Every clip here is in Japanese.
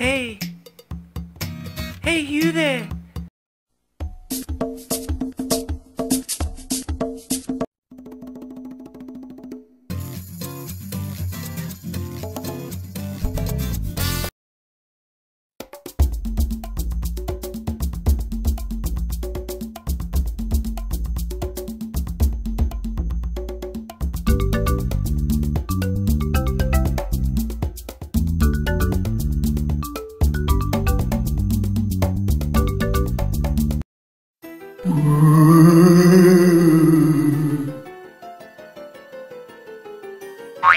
Hey! Hey, you there! Bye.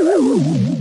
Ooh.